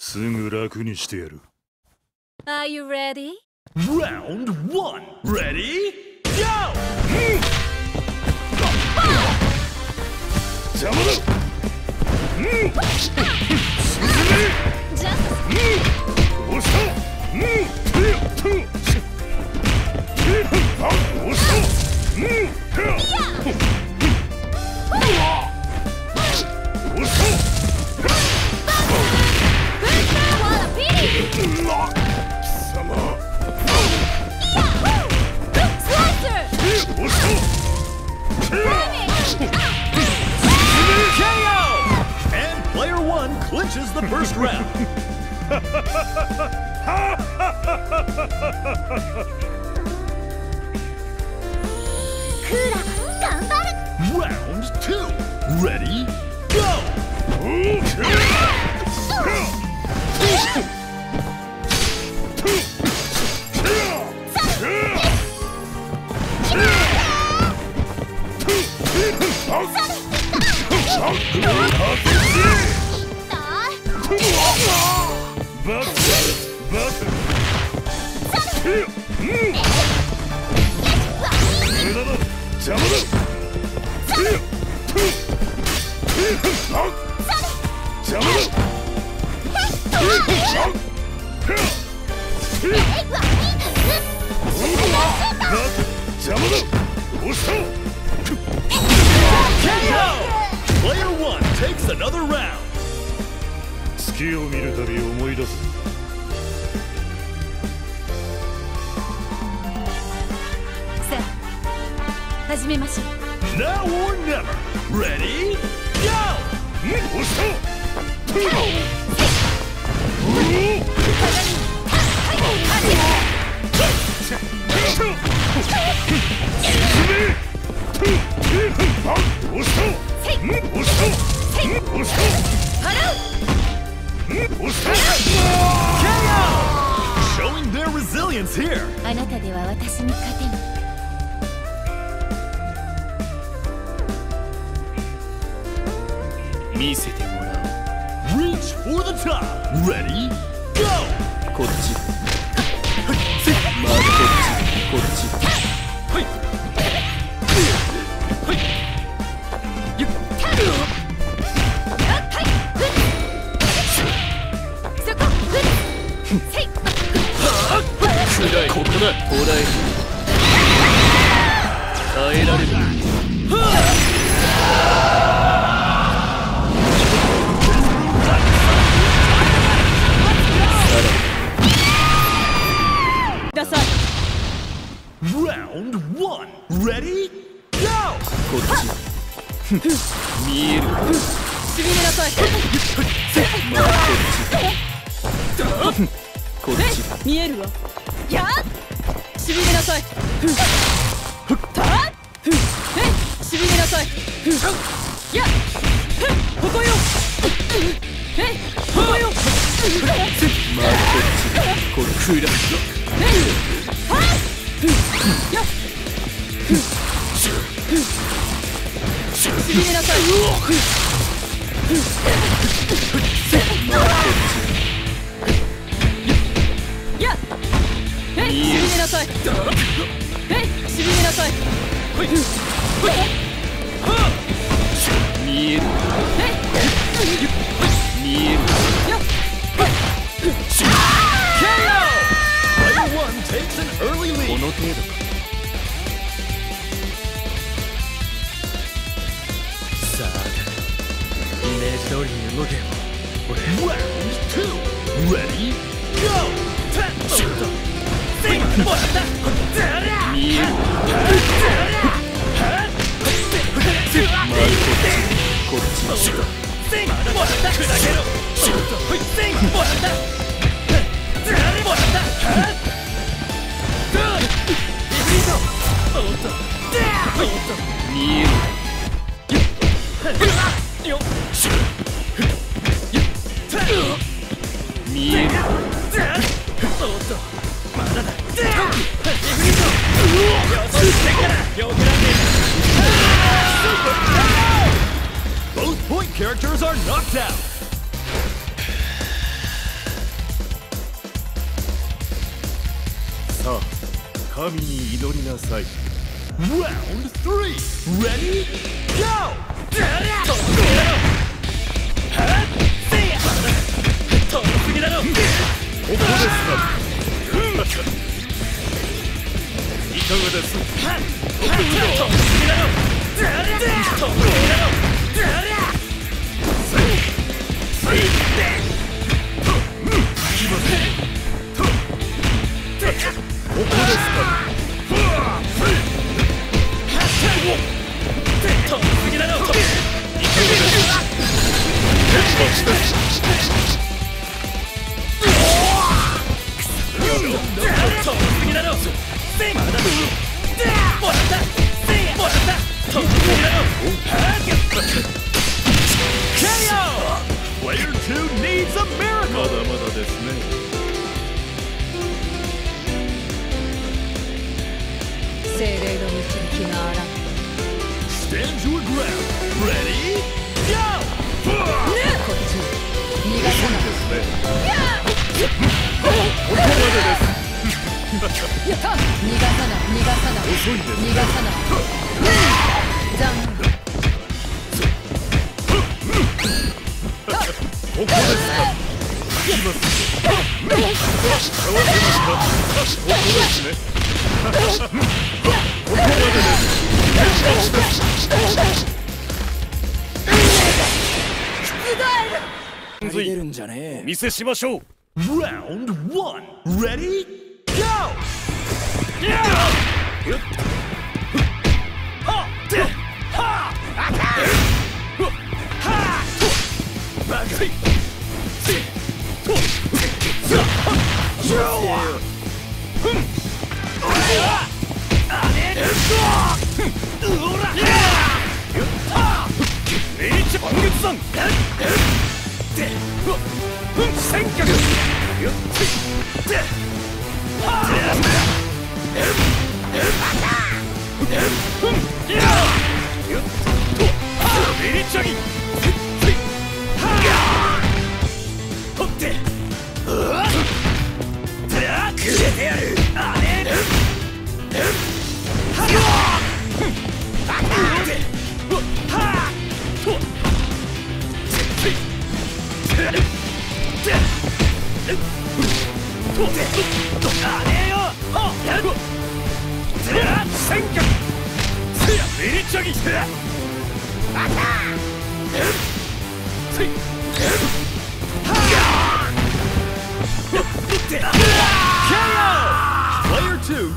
すぐ楽にしてやる Are you ready? Round one. Ready? Go! 邪魔だうん進め Just どうしたうんてやとん KO! And player one clinches the first round. round two. Ready, go! 月を見るたび思い出す始めましょう。Now or おっしゃはいはい。は見せてもら Reach for the top. Ready? Go! こっち。まだこっち。こっち。はい。はい。ゆっそこここだ見えるしびれなさいまだこっちこっち見える。わやっしびれなさいふっふえしびれなさいやふここよえここよまだこっちこれ暗いやっしびれなさいまだこやえしびれなさいえしびれなさい見える Ready? Go! 見えるまだこっちこっち見える characters are knocked out. Round three. Ready? Go! ここですかいかがですここで遅いです逃がさない残念ここですかいきますかわせますかここですねここまでです出るんじゃねお見せしましょう Round one. Ready? Go! Yep. くれてやるあれ戦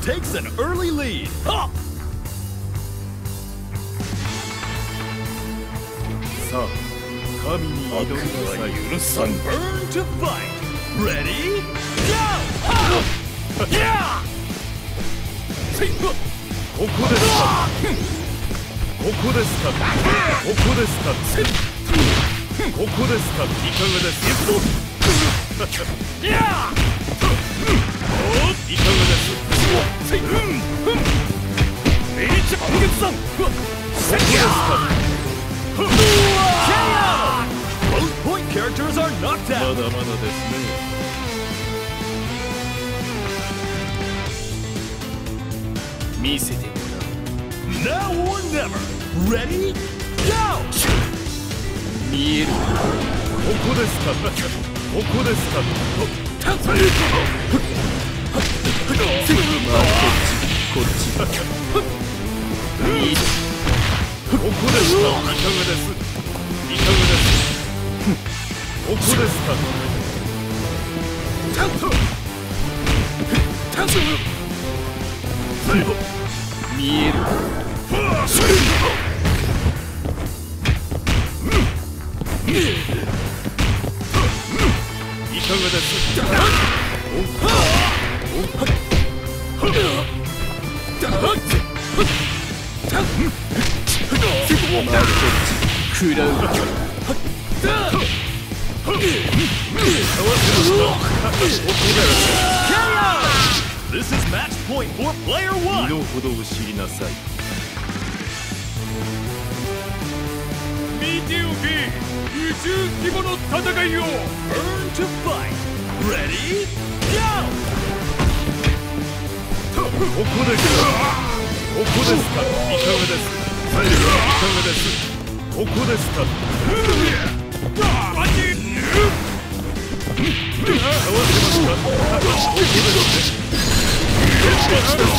takes an early lead. さあ神に挑みなさい許さん Burn to fight. Ready? Go! Yeah! ここですかここですかここですかここですかいかがです？かいかがです？Characters are knocked ま out. だまだですね見せても Now or never. Ready? Go! 見えるここですかここですかこっちこっち。いいここですかいかがですいかがですここですか見えるいかがですまあこっち。食らうなるほど、クラウド。ほど。宇宙規模の戦いを。ここですここですか？